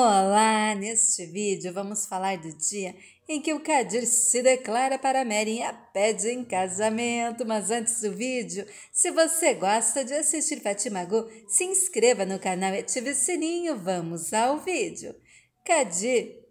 Olá! Neste vídeo vamos falar do dia em que o Kadir se declara para Mary e a pede em casamento. Mas antes do vídeo, se você gosta de assistir Fatimagu, se inscreva no canal e ative o sininho. Vamos ao vídeo. Kadir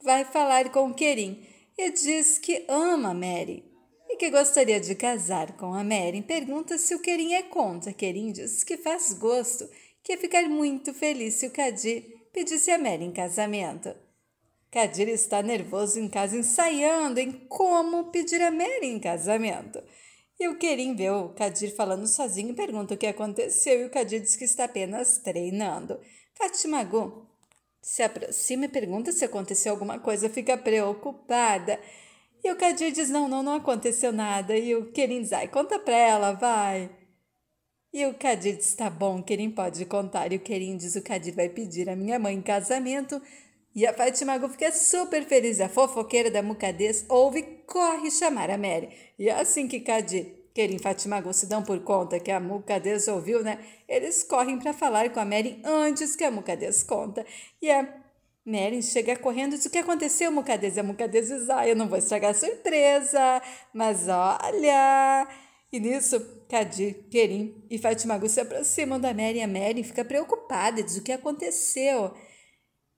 vai falar com Kerim e diz que ama Mary e que gostaria de casar com a Mary. Pergunta se o Kerim é contra. Kerim diz que faz gosto, que ia ficar muito feliz se o Kadir pedisse a Mary em casamento. Kadir está nervoso em casa, ensaiando em como pedir a Mary em casamento. E o Kerim vê o Kadir falando sozinho e pergunta o que aconteceu, e o Kadir diz que está apenas treinando. Fatima Gu se aproxima e pergunta se aconteceu alguma coisa, fica preocupada. E o Kadir diz: Não, não, não aconteceu nada. E o Kerim diz: Ai, conta pra ela, vai. E o Kadir diz: Tá bom, Kerim pode contar. E o Kerim diz: O Kadir vai pedir a minha mãe em casamento. E a Fátima fica super feliz. A fofoqueira da Mucadez ouve e corre chamar a Mary. E é assim que Kadir, Kerim Fátima se dão por conta que a Mucadez ouviu, né? Eles correm para falar com a Mary antes que a Mucadez conta. E a Mary chega correndo e diz: O que aconteceu, Mucadez? E a Mucadez diz: Ah, eu não vou estragar a surpresa, mas olha. E nisso, Kadir, Kerim e Fatimagu se aproximam da Mary e a Mary fica preocupada, diz o que aconteceu.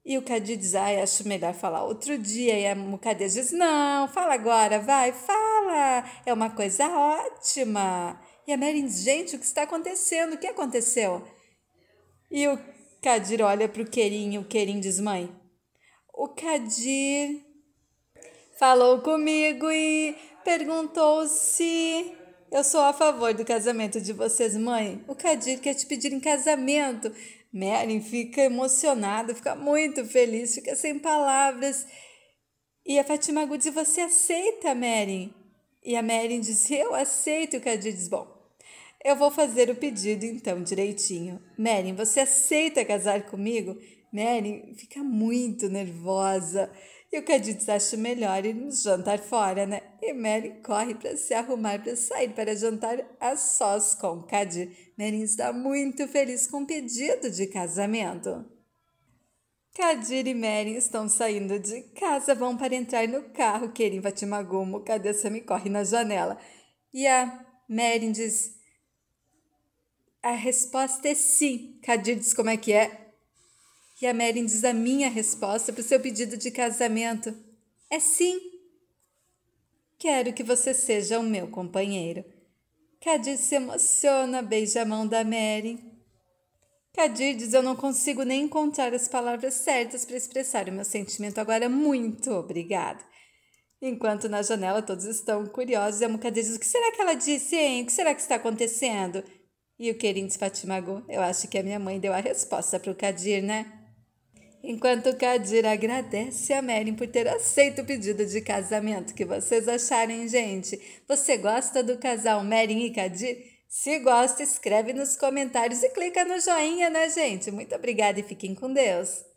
E o Kadir diz, ah, acho melhor falar outro dia. E a Mukadir diz, não, fala agora, vai, fala, é uma coisa ótima. E a Mary diz, gente, o que está acontecendo? O que aconteceu? E o Kadir olha para o Kerim e o Kerim diz, mãe, o Kadir falou comigo e perguntou se eu sou a favor do casamento de vocês, mãe. O Kadir quer te pedir em casamento. Mary fica emocionada, fica muito feliz, fica sem palavras. E a Fatima diz: Você aceita, Mary? E a Mary diz: Eu aceito. O Kadir diz: Bom, eu vou fazer o pedido então direitinho. Mary, você aceita casar comigo? Mary fica muito nervosa. E o Cadiz acha melhor ir jantar fora, né? E Mary corre para se arrumar para sair para jantar a sós com Kadir. Mary está muito feliz com o pedido de casamento. Kadir e Mary estão saindo de casa, vão para entrar no carro. Kerim Fatimagumo, cadê Sammy? Corre na janela. E a Mary diz: A resposta é sim. Kadir diz como é que é. E a Mary diz a minha resposta para o seu pedido de casamento é sim. Quero que você seja o meu companheiro. Kadir se emociona, beija a mão da Mary. Kadir diz: Eu não consigo nem encontrar as palavras certas para expressar o meu sentimento agora. Muito obrigada. Enquanto na janela todos estão curiosos, a Mukadir diz: O que será que ela disse, hein? O que será que está acontecendo? E o Kerim diz: Fatimago, eu acho que a minha mãe deu a resposta para o Kadir, né? Enquanto Kadir agradece a Mary por ter aceito o pedido de casamento. que vocês acharem, gente? Você gosta do casal Mary e Kadir? Se gosta, escreve nos comentários e clica no joinha, né, gente? Muito obrigada e fiquem com Deus.